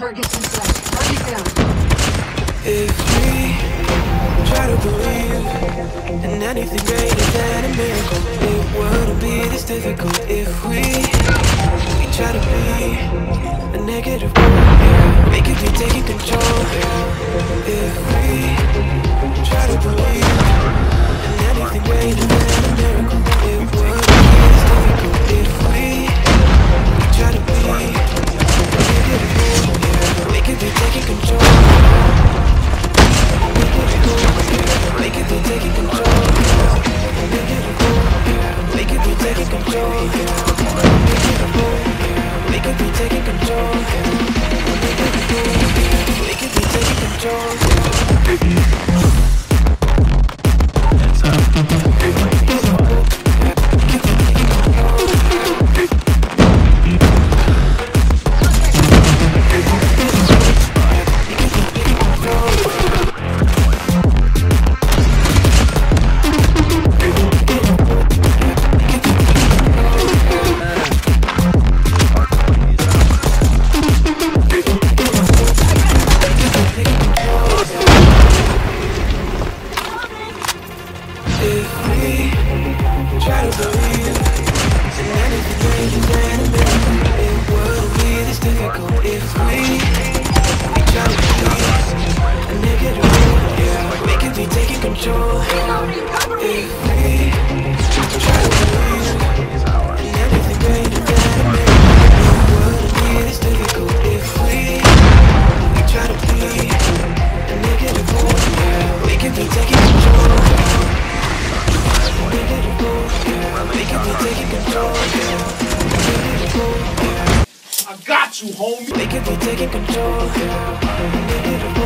Target's in sight. Target down. If we try to believe in anything greater than a miracle, it wouldn't be this difficult. If we we try to be a negative force, yeah, we could be taking control. If we try to believe in anything greater If I got you, homie. We could be taking control. We